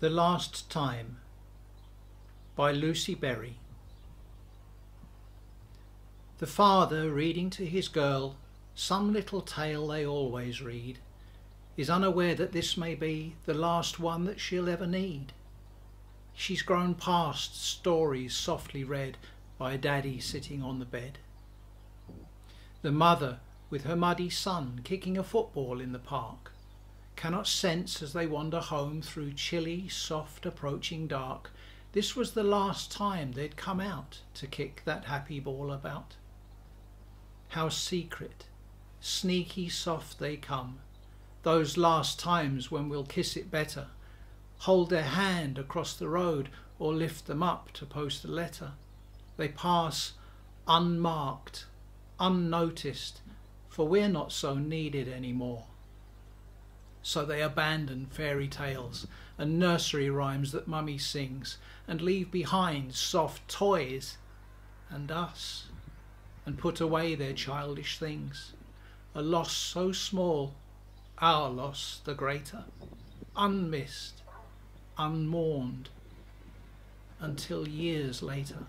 The Last Time by Lucy Berry. The father, reading to his girl some little tale they always read, is unaware that this may be the last one that she'll ever need. She's grown past stories softly read by a daddy sitting on the bed. The mother, with her muddy son kicking a football in the park, cannot sense as they wander home through chilly, soft approaching dark, this was the last time they'd come out to kick that happy ball about. How secret, sneaky soft they come, those last times when we'll kiss it better, hold their hand across the road or lift them up to post a letter. They pass unmarked, unnoticed, for we're not so needed anymore. So they abandon fairy tales and nursery rhymes that mummy sings and leave behind soft toys and us and put away their childish things. A loss so small, our loss the greater, unmissed, unmourned, until years later.